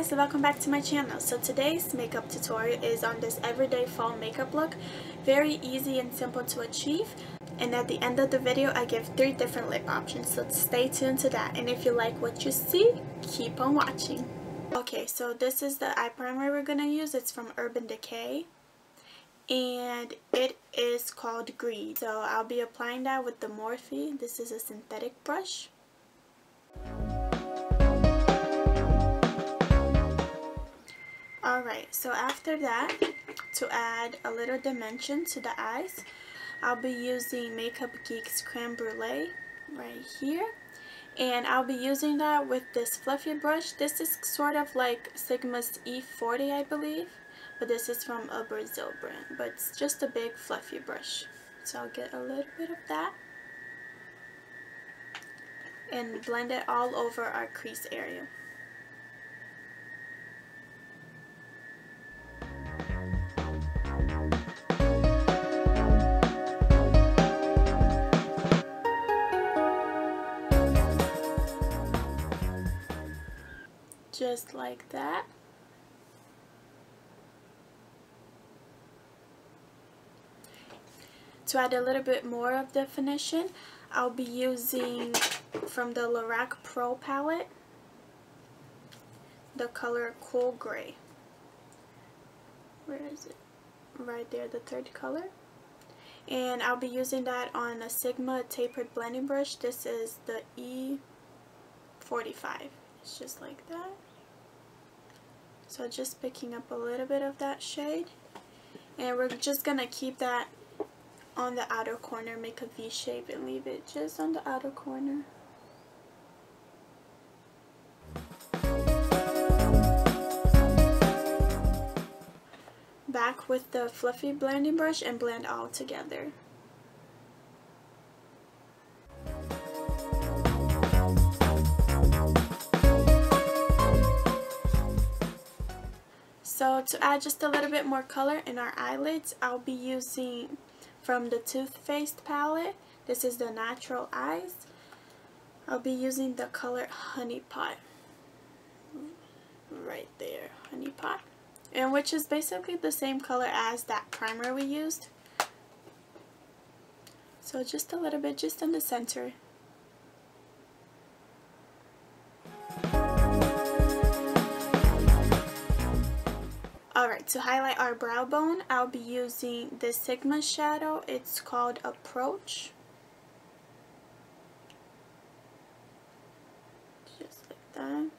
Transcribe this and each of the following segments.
Guys, welcome back to my channel. So today's makeup tutorial is on this everyday fall makeup look. Very easy and simple to achieve. And at the end of the video, I give three different lip options. So stay tuned to that. And if you like what you see, keep on watching. Okay, so this is the eye primer we're going to use. It's from Urban Decay. And it is called Greed. So I'll be applying that with the Morphe. This is a synthetic brush. Alright, so after that, to add a little dimension to the eyes, I'll be using Makeup Geek's Creme Brulee right here. And I'll be using that with this fluffy brush. This is sort of like Sigma's E40, I believe. But this is from a Brazil brand. But it's just a big fluffy brush. So I'll get a little bit of that. And blend it all over our crease area. Just like that. To add a little bit more of definition, I'll be using from the Lorac Pro palette the color Cool Gray. Where is it? Right there, the third color. And I'll be using that on a Sigma tapered blending brush. This is the E45. It's just like that. So just picking up a little bit of that shade. And we're just going to keep that on the outer corner, make a V shape and leave it just on the outer corner. Back with the fluffy blending brush and blend all together. So to add just a little bit more color in our eyelids, I'll be using from the Too Faced palette. This is the Natural Eyes. I'll be using the color Honey Pot. Right there, Honey Pot. And which is basically the same color as that primer we used. So just a little bit, just in the center. Alright, to highlight our brow bone, I'll be using the Sigma shadow. It's called Approach. Just like that.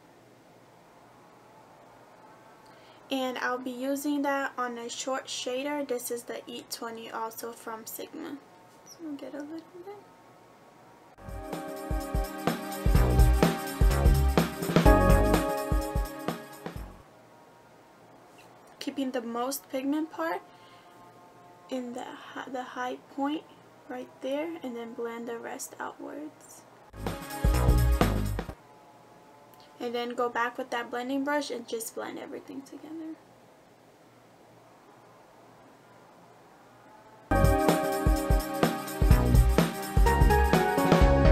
And I'll be using that on a short shader. This is the E20 also from Sigma. So get a little bit. Keeping the most pigment part in the, the high point right there and then blend the rest outwards. And then go back with that blending brush and just blend everything together.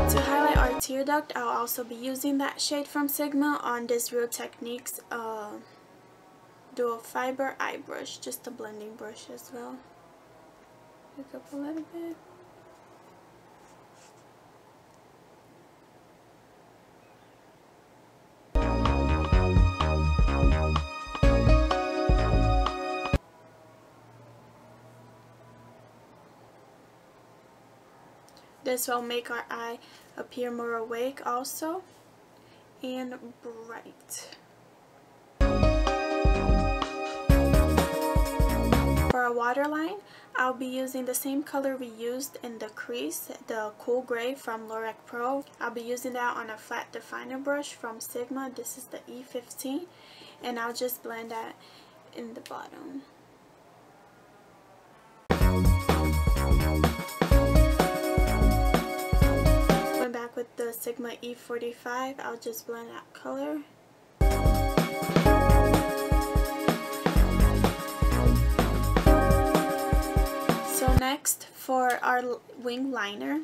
To highlight our tear duct, I'll also be using that shade from Sigma on this Real Techniques uh, dual fiber eye brush, just a blending brush as well. Pick up a little bit. This will make our eye appear more awake also and bright. For a waterline, I'll be using the same color we used in the crease, the cool gray from Lorac Pro. I'll be using that on a flat definer brush from Sigma. This is the E15 and I'll just blend that in the bottom. Going back with the Sigma E45, I'll just blend that color Next, for our wing liner,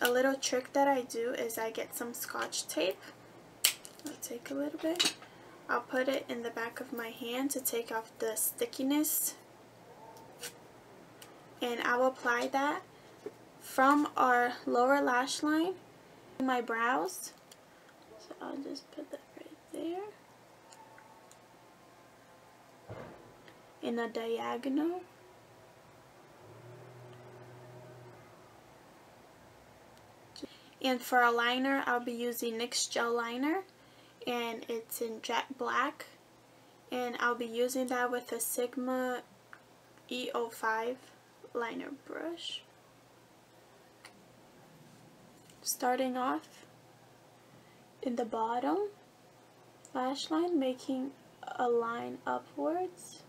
a little trick that I do is I get some scotch tape. I'll take a little bit. I'll put it in the back of my hand to take off the stickiness. And I'll apply that from our lower lash line to my brows. So I'll just put that right there. In a diagonal. And for a liner, I'll be using NYX Gel Liner. And it's in jet black. And I'll be using that with a Sigma E05 liner brush. Starting off in the bottom lash line, making a line upwards.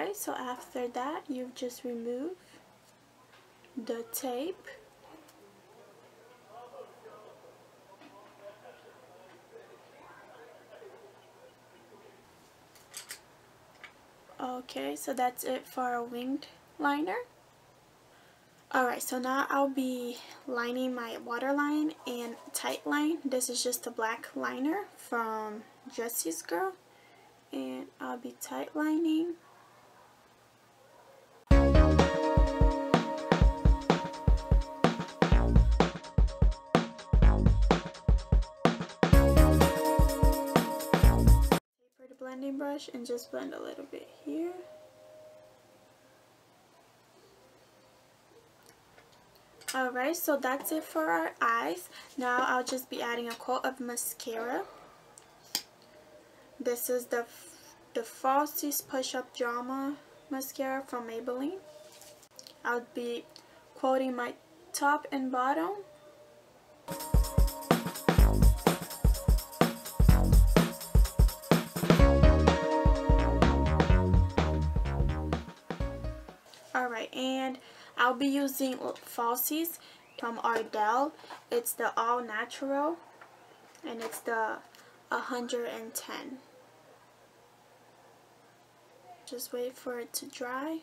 Alright, so after that, you just remove the tape. Okay, so that's it for a winged liner. Alright, so now I'll be lining my waterline and tight line. This is just a black liner from Jesse's Girl. And I'll be tight brush and just blend a little bit here. Alright, so that's it for our eyes. Now I'll just be adding a coat of mascara. This is the, the Falsies Push Up Drama Mascara from Maybelline. I'll be quoting my top and bottom. I'll be using Falsies from Ardell. It's the All Natural, and it's the 110. Just wait for it to dry.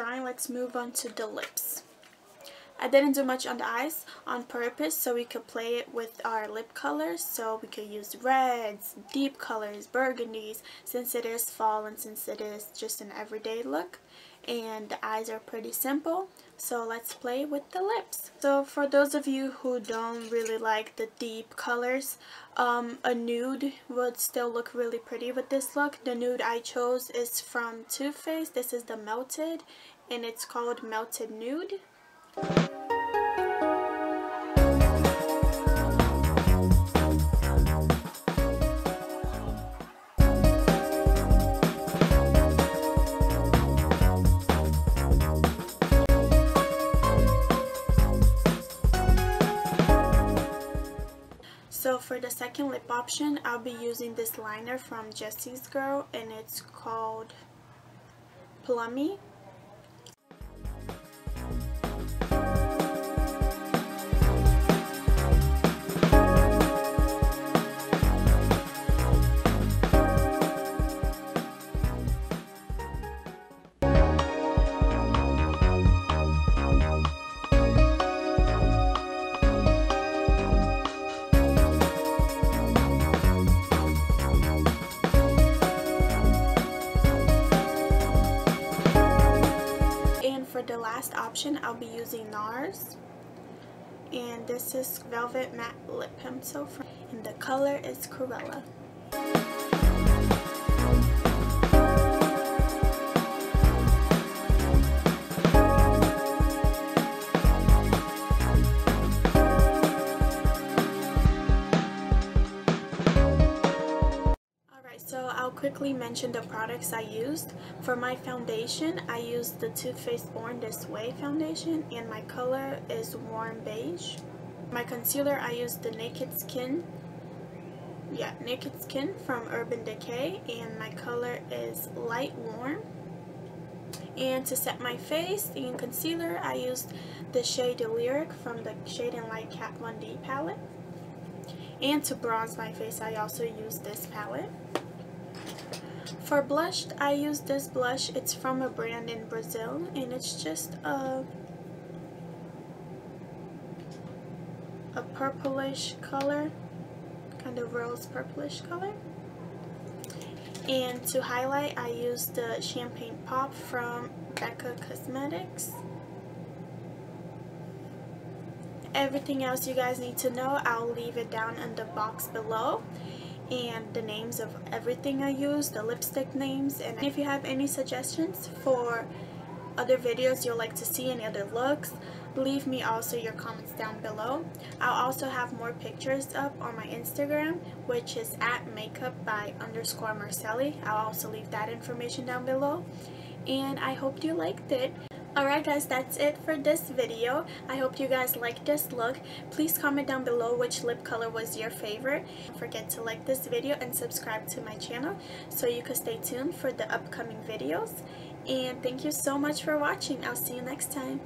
Let's move on to the lips. I didn't do much on the eyes on purpose so we could play it with our lip colors. So we could use reds, deep colors, burgundies since it is fall and since it is just an everyday look. And the eyes are pretty simple. So let's play with the lips. So for those of you who don't really like the deep colors, um, a nude would still look really pretty with this look. The nude I chose is from Too Faced. This is the Melted and it's called Melted Nude. So for the second lip option, I'll be using this liner from Jesse's Girl and it's called Plummie. Last option, I'll be using NARS. And this is Velvet Matte Lip Pencil. And the color is Cruella. Quickly mention the products I used. For my foundation, I used the Too Faced Born This Way foundation and my color is warm beige. My concealer, I used the Naked Skin yeah, Naked Skin from Urban Decay and my color is light warm. And to set my face in concealer, I used the shade Lyric from the Shade and Light Kat Von D palette. And to bronze my face, I also used this palette. For blush, I use this blush. It's from a brand in Brazil, and it's just a, a purplish color, kind of rose purplish color. And to highlight, I use the Champagne Pop from Becca Cosmetics. Everything else you guys need to know, I'll leave it down in the box below. And the names of everything I use, the lipstick names. And if you have any suggestions for other videos you'll like to see, any other looks, leave me also your comments down below. I'll also have more pictures up on my Instagram, which is at makeup by underscore Marselle. I'll also leave that information down below. And I hope you liked it. Alright guys, that's it for this video. I hope you guys liked this look. Please comment down below which lip color was your favorite. Don't forget to like this video and subscribe to my channel so you can stay tuned for the upcoming videos. And thank you so much for watching. I'll see you next time.